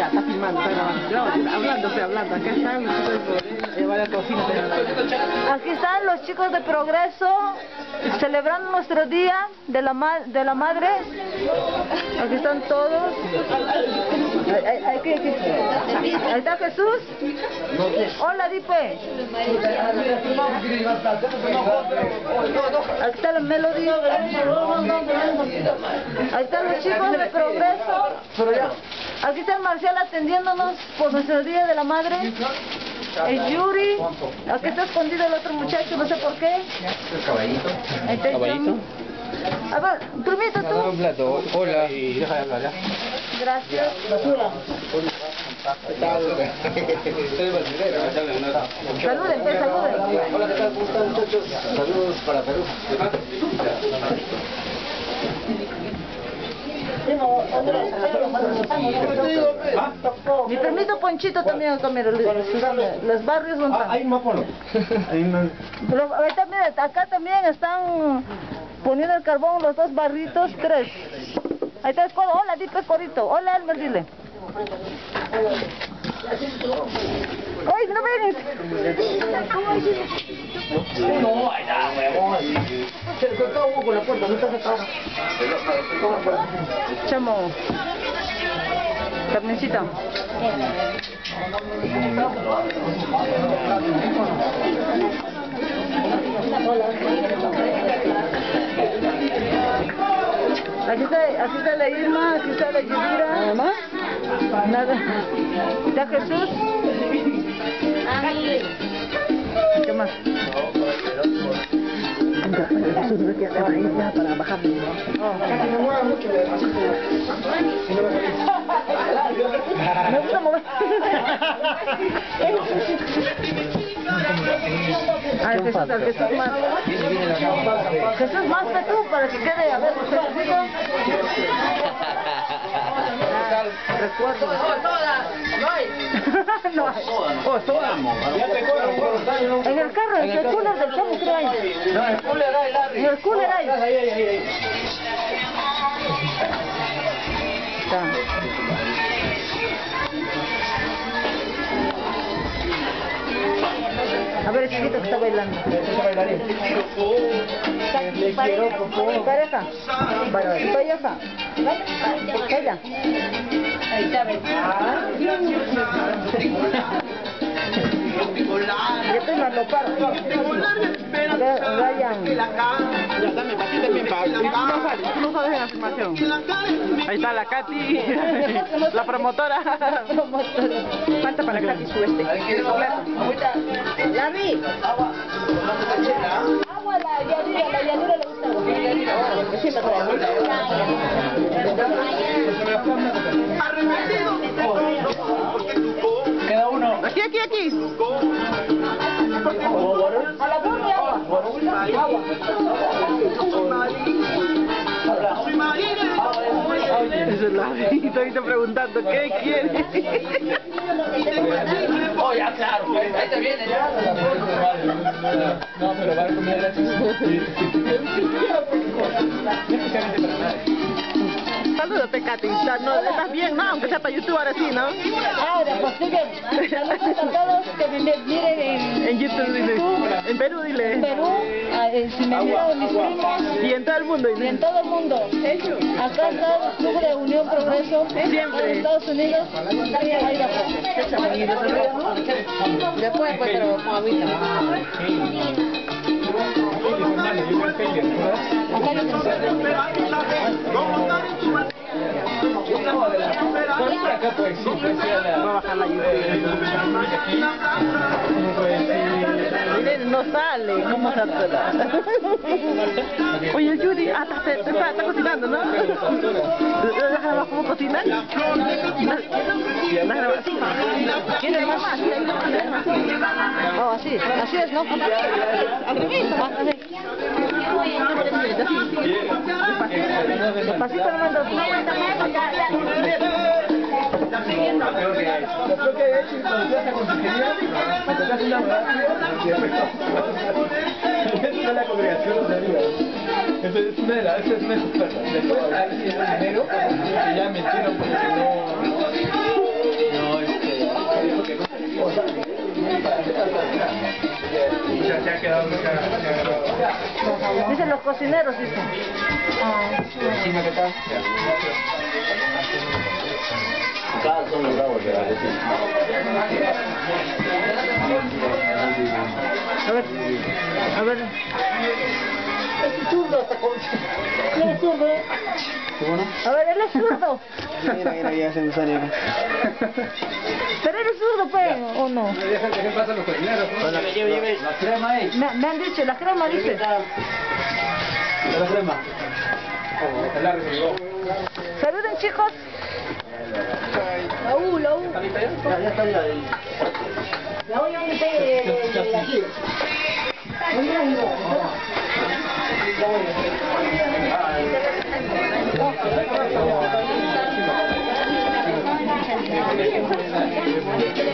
Ya, está filmando, está grabando. No, hablando, estoy hablando. Acá están los chicos de la cocina. Aquí están los chicos de Progreso celebrando nuestro día de la, ma de la madre. Aquí están todos. Ahí, ahí, está Jesús. Hola, Dipe. Ahí está la melodía. Ahí están los chicos de Progreso. Aquí está el Marcial atendiéndonos por nuestro Día de la Madre. El Yuri. Aquí está escondido el otro muchacho, no sé por qué. El caballito. Ahí está el Caballito. A ver, Turmito, Dame un tú. plato. Hola. Gracias. Saluden, pues, saluden. Hola, ¿qué tal? ¿Cómo están muchachos? Saludos para Perú. Mi permito Ponchito también a comer. Los, barrios no están. Hay más acá también están poniendo el carbón los dos barritos, tres. Ahí está el codo. Hola, Dipe Corito. Hola, Elmer, dile. ¡Ay, no ven! No, ahí está, huevón. Se le cortó uno con la puerta, no está sacado. Chamo. Carmencita. Aquí está, aquí está la Irma, aquí está la Yudira. ¿Nada más? Nada. ¿Está Jesús? ¿Qué más? Jesús no quiere ahí ya para bajar. Me gusta mover. Jesús, más. Jesús más que tú para que quede, a ver, Jesucito. Ah, Recuerdo. No hay. Oh, soda. En el carro, en el cooler del chamo creo hay. No, el cooler hay, Larry. En el cooler hay. A ver, el chiquito que está bailando. Ese bailarín. Le quiero, por favor. Pareja. Pareja. Ella. Yo estoy malo para. Ryan. Ya, dame, para ti también, para. Y tú no sales, tú no sales en la filmación. Ahí está la Katy, la promotora. Falta para Katy su este. Su plato. La vi. Agua, la Yadira, la Yadira le gusta agua. Queda uno. Aquí, aquí, aquí. A la burra agua. Esa es la ahorita preguntando, ¿qué quiere? Oh, ya, claro. Ahí te viene, ya. No, pero va a comer gratis. Katy. Está- No, estás bien, ¿no? Aunque sea para YouTube ahora sí, ¿no? Ahora, pues sigue. Saludos a todos que me miren en En YouTube, dile. En Perú, dile. Perú, a- eh, si me miran mis primos Y en todo el mundo, y en dile. todo el mundo. Acá está el Club de Unión Progreso. Siempre. En Estados Unidos. Ahí va, Después, pues, pero con agüita. Miren, no sale. ¿Cómo se Oye, Yuri, ah, está, está, está, está cocinando, ¿no? ¿Las grabas cómo cocinan? ¿Las grabas así? ¿Quieres más? Oh, así, así es, ¿no? Al revés, así. Despacito dos. Creo que de hecho cuando te vas a consejería, me tocas una y Esa es la congregación los amigos. Entonces es una de las, esa es una de sus cosas. Después a ver si es dinero, que ya metieron Dicen los cocineros, dicen. Cocina, ¿qué tal? Acá son los bravos de la. A ver, a ver. Es zurdo esta cosa. ¿Quién es zurdo? eh? A ver, él es zurdo. Mira, mira, ya se me salió. Pero eres zurdo, pues, ¿o no? ¿Qué pasa los cocineros? Bueno, que lleve, lleve. La crema ahí. Me, me han dicho, la crema dice. La crema. Se llegó. Saluden, chicos. La U, la U. Ya, ya está ya. La U, ¿dónde está de aquí? Pero lo